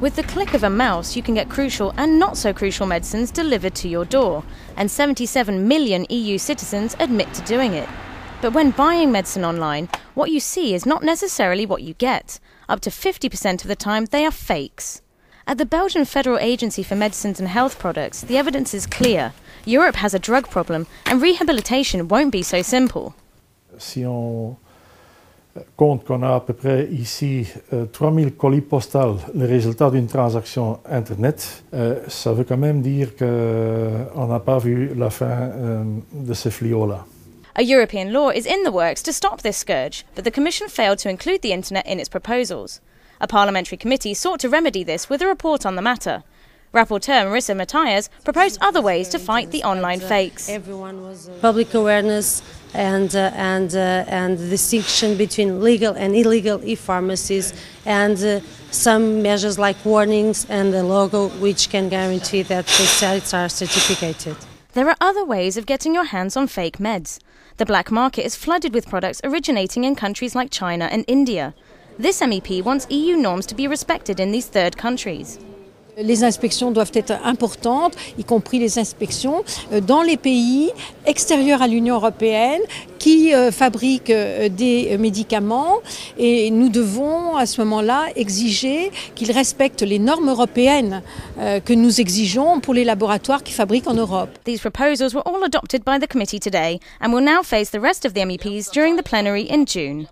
With the click of a mouse, you can get crucial and not so crucial medicines delivered to your door, and 77 million EU citizens admit to doing it. But when buying medicine online, what you see is not necessarily what you get. Up to 50% of the time, they are fakes. At the Belgian Federal Agency for Medicines and Health Products, the evidence is clear. Europe has a drug problem, and rehabilitation won't be so simple. Si on compte qu'on a à peu près ici euh, 3000 colis postales, le résultat d'une transaction Internet, euh, ça veut quand même dire qu'on n'a pas vu la fin euh, de ce fléau-là. A European law is in the works to stop this scourge, but the Commission failed to include the Internet in its proposals. A parliamentary committee sought to remedy this with a report on the matter. Rapporteur Marisa Matias proposed other ways to fight the online fakes. Public awareness and uh, and uh, and the distinction between legal and illegal e-pharmacies and uh, some measures like warnings and a logo which can guarantee that the sites are certificated. There are other ways of getting your hands on fake meds. The black market is flooded with products originating in countries like China and India. This MEP wants EU norms to be respected in these third countries. Les inspections doivent être importantes, y compris les inspections dans les pays extérieurs à l'Union européenne qui fabriquent des médicaments et nous devons à ce moment-là exiger qu'ils respectent les normes européennes que nous exigeons pour les laboratoires qui fabriquent en Europe. These proposals were all adopted by the committee today and will now face the rest of the MEPs during the plenary in June.